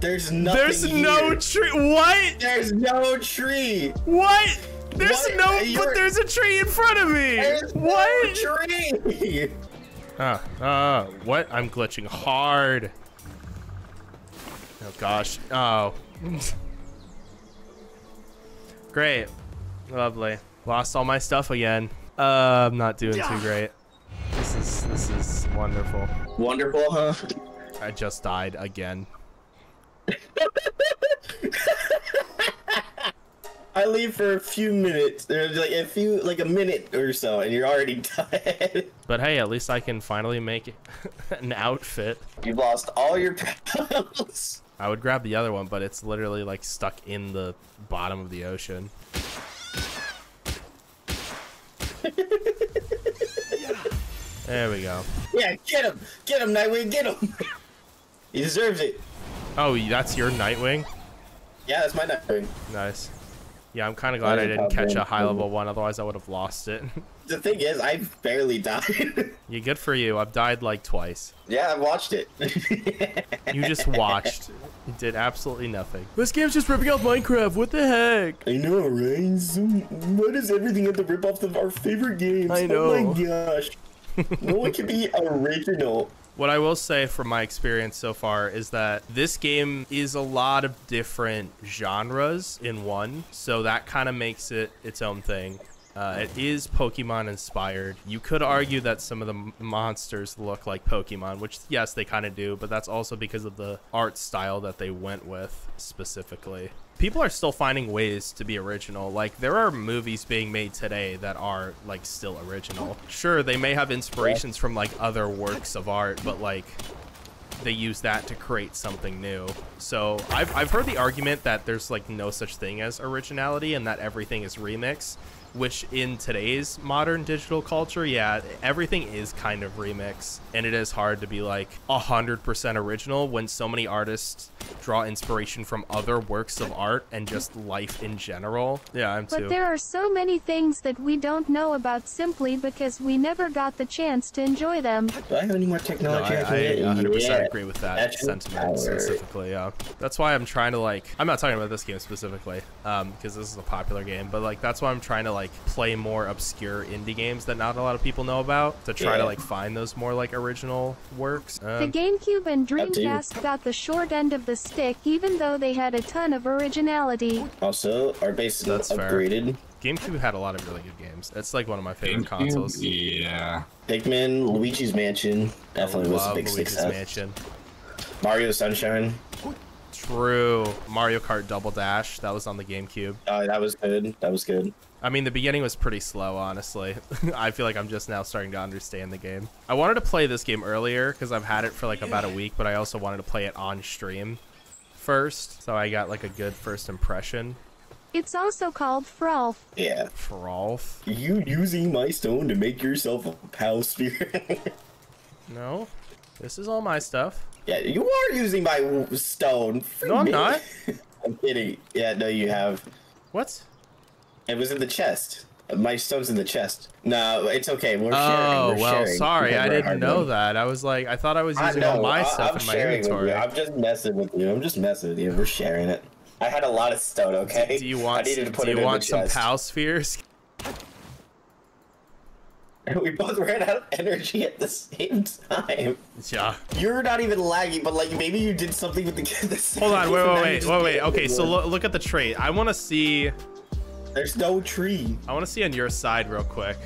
There's nothing. There's no tree. What? There's no tree. What? There's What? no. You're- But there's a tree in front of me. There's what? no tree. Uh, uh, what? I'm glitching hard. Oh gosh. Oh. great. Lovely. Lost all my stuff again. Uh, I'm not doing too great. This is this is wonderful. Wonderful, huh? I just died again. I leave for a few minutes. There's like a few, like a minute or so, and you're already dead. But hey, at least I can finally make an outfit. You've lost all your pals. I would grab the other one, but it's literally like stuck in the bottom of the ocean. There we go. Yeah, get him, get him, Nitewing, get him. he deserves it. Oh, that's your Nitewing? Yeah, that's my Nitewing. Nice. Yeah, I'm kind of glad I didn't catch a high level one, otherwise I would have lost it. The thing is, I barely died. you good for you. I've died like twice. yeah, I watched it. You just watched. You did absolutely nothing. This game's just ripping off Minecraft. What the heck? I know, right? So, why does everything have to rip off of our favorite games? I know. Oh my gosh. no one can be original. What I will say from my experience so far is that this game is a lot of different genres in one, so that kind of makes it its own thing. Uh, it is Pokemon inspired. You could argue that some of the m- monsters look like Pokemon, which, yes, they kind of do, but that's also because of the art style that they went with specifically. People are still finding ways to be original. Like, there are movies being made today that are, like, still original. Sure, they may have inspirations from, like, other works of art, but, like, they use that to create something new. So I've, I've heard the argument that there's like no such thing as originality and that everything is remix, which in today's modern digital culture, yeah, everything is kind of remix. And it is hard to be like 100% original when so many artists draw inspiration from other works of art and just life in general. Yeah, I'm But too. there are so many things that we don't know about simply because we never got the chance to enjoy them. Do I have any more No, technology I, I, I 100% Yeah. agree with that That's sentiment power. specifically. Yeah, that's why I'm trying to like. I'm not talking about this game specifically, um, because this is a popular game. But like, that's why I'm trying to like play more obscure indie games that not a lot of people know about to try to like find those more like original works. The Um, GameCube and Up to you. Dreamcast got the short end of the stick even though they had a ton of originality. Also, our base is That's fair. upgraded. GameCube had a lot of really good games. It's like one of my favorite consoles. Yeah. Pikmin, Luigi's Mansion, definitely was a Love big Luigi's success. Mansion. Mario Sunshine, True. Mario Kart Double Dash. That was on the GameCube. uh, that was good. That was good. I mean, the beginning was pretty slow, honestly. I feel like I'm just now starting to understand the game. I wanted to play this game earlier because I've had it for like about a week, but I also wanted to play it on stream first, so I got like a good first impression. It's also called Frolf. Yeah. Frolf? You using my stone to make yourself a pal sphere? No, this is all my stuff. yeah, you are using my w- stone. No, I'm me. not. I'm kidding. Yeah, no, you have. What? It was in the chest. My stone's in the chest. No, it's okay. We're oh, sharing. Oh We're well, sharing. sorry, I didn't hard know that. I was like, I thought I was I using all know, my I- stuff I'm in my inventory. you. I'm just messing with you. I'm just messing with you. We're sharing it. I had a lot of stone. Okay. Do you I want? needed to put Do you want some. PAL spheres? We both ran out of energy at the same time. Yeah. You're not even lagging, but like maybe you did something with the. the Hold on, wait, wait, wait, wait, wait. Okay, so look, look at the trait. I want to see. There's no tree. I want to see on your side real quick.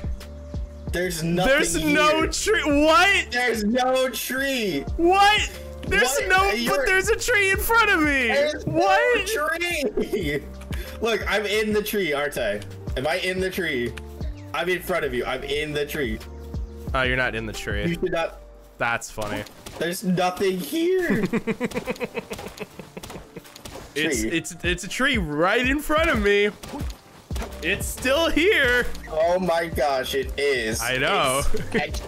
There's nothing. There's no here. tree. What? There's no tree. What? There's What? no. You're- But there's a tree in front of me. There's what? no tree. Look, I'm in the tree, aren't I? Am I in the tree? I'm in front of you. I'm in the tree. Oh, you're not in the tree. You should not. That's funny. There's nothing here. It's it's it's a tree right in front of me. It's still here. oh my gosh, it is. I know. It's,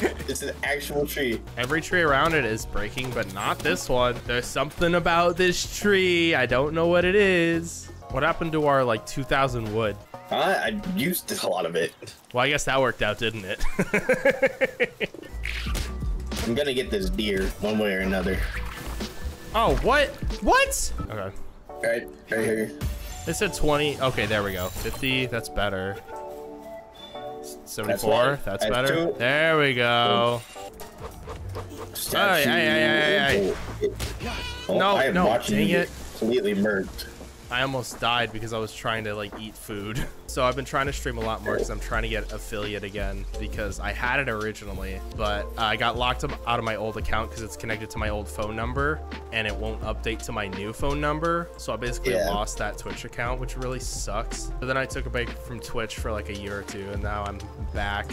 it's an actual tree. Every tree around it is breaking, but not this one. There's something about this tree. I don't know what it is. What happened to our like 2,000 wood? I, I used a lot of it. Well, I guess that worked out, didn't it? I'm gonna get this deer one way or another. Oh, what? What? Okay. Right, right here. It said 20. Okay, there we go. 50. That's better. 74. That's, That's better. There we go. Statue. ay, ay, ay, Oh, No, I no, dang it. completely murked. I almost died because I was trying to like eat food. So I've been trying to stream a lot more because I'm trying to get affiliate again because I had it originally, but I got locked up out of my old account because it's connected to my old phone number and it won't update to my new phone number. So I basically Yeah. lost that Twitch account, which really sucks. But then I took a break from Twitch for like a year or two and now I'm back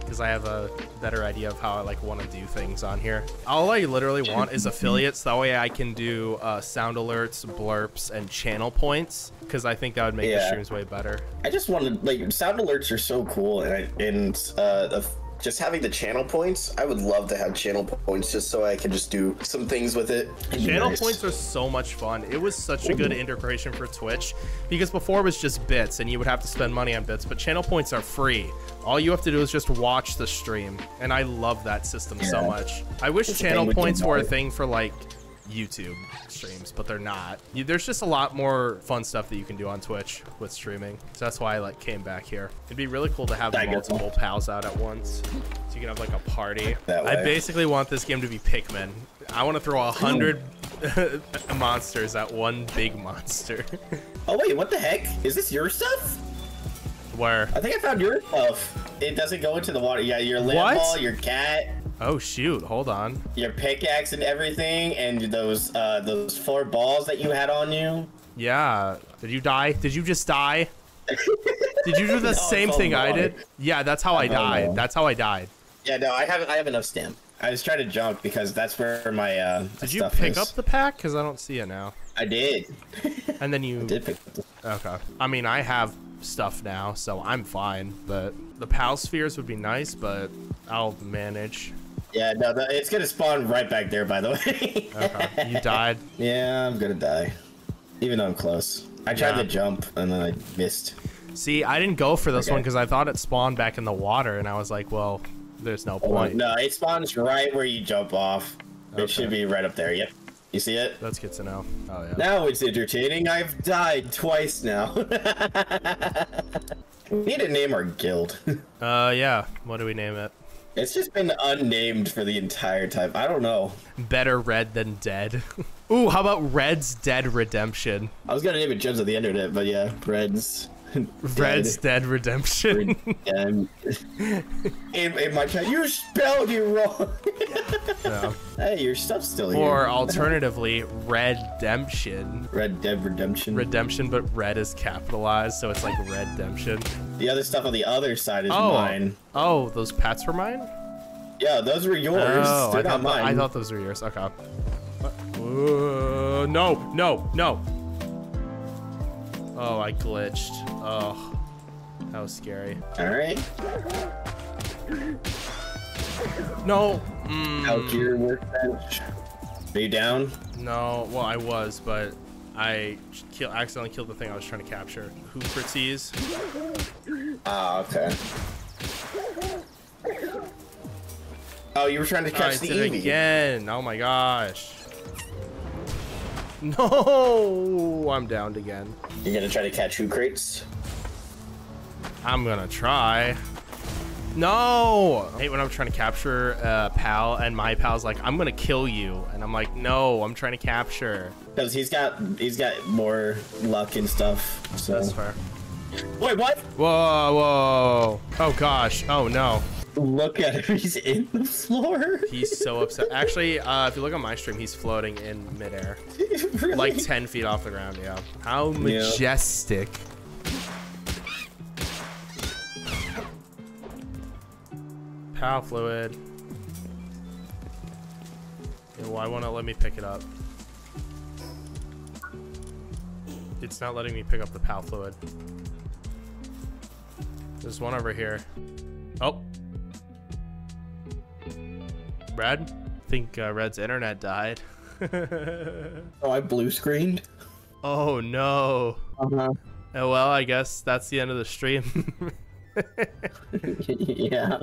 because I have a better idea of how I like want to do things on here. All I literally want is affiliates. That way I can do uh, sound alerts, blurps, and channel points because I think that would make the streams way better. I just wanted like sound alerts are so cool, and I, and uh, just having the channel points. I would love to have channel points just so I can just do some things with it. Channel nice. points are so much fun. It was such a good integration for Twitch because before it was just bits and you would have to spend money on bits, but channel points are free. All you have to do is just watch the stream, and I love that system so much. I wish It's channel thing we can points were a thing for like YouTube streams, but they're not. You, there's just a lot more fun stuff that you can do on Twitch with streaming. So that's why I like came back here. It'd be really cool to have get multiple pals out at once, so you can have like a party. I basically want this game to be Pikmin. I want to throw a hundred monsters at one big monster. Oh wait, what the heck? Is this your stuff? Where? I think I found your stuff. It doesn't go into the water. Yeah, your Lamball, your cat, Oh shoot! Hold on. your pickaxe, and everything, and those uh, those four balls that you had on you. Yeah. Did you die? Did you just die? Did you do the No, same thing I did? Yeah, that's how I don't died. That's how I died. Yeah, no, I have I have enough stamp. I was trying to jump because that's where my uh. Did you pick is. up the pack? Because I don't see it now. I did. And then you. Did pick up the Okay. I mean, I have stuff now, so I'm fine. But the pal spheres would be nice, but I'll manage. Yeah, no, the, it's gonna spawn right back there. By the way. Okay. You died. yeah, I'm gonna die, even though I'm close. I tried Yeah. to jump and then I missed. See, I didn't go for this Okay. one because I thought it spawned back in the water, and I was like, well, there's no point. No, it spawns right where you jump off. Okay. It should be right up there. Yep. You see it? That's good to know. Oh yeah. Now it's entertaining. I've died twice now. we need to name our guild. Uh, yeah. What do we name it? It's just been unnamed for the entire time. I don't know. Better red than dead. Ooh, how about Red's Dead Redemption? I was gonna name it Gems of the Internet, but yeah, Reds. Red's Dead Redemption. Um, in, in my chat, you spelled it wrong. No. hey, your stuff's still here. Or alternatively, Redemption. Red Dead Redemption. Redemption, but red is capitalized, so it's like Redemption. the other stuff on the other side is Oh, mine. oh, those pets were mine. Yeah, those were yours. Oh, They're I not thought, mine. I thought those were yours. Okay. Uh, no, no, no. Oh, I glitched. Oh, that was scary. All right. No. Mm, Out workbench. Are you down? no. Well, I was, but I kill, accidentally killed the thing I was trying to capture. Who Hooperties. Ah, okay. Oh, you were trying to Oh, I catch the Eevee. again. Oh my gosh. No, I'm downed again. You're gonna try to catch Hoocrates? I'm gonna try. No! I hate when I'm trying to capture a pal and my pal's like, I'm gonna kill you. And I'm like, no, I'm trying to capture. Because he's got he's got more luck and stuff. So. That's fair. Wait, what? Whoa, whoa. Oh gosh. Oh no. Look at him. He's in the floor. He's so upset. Actually, uh, if you look on my stream, he's floating in midair. really? Like 10 feet off the ground, yeah. How majestic. Pal fluid. Yeah, why won't it let me pick it up? It's not letting me pick up the PAL fluid. There's one over here. Oh. Red? I think uh, Red's internet died. Oh, I blue screened. oh no. Uh-huh. Oh well, I guess that's the end of the stream. yeah.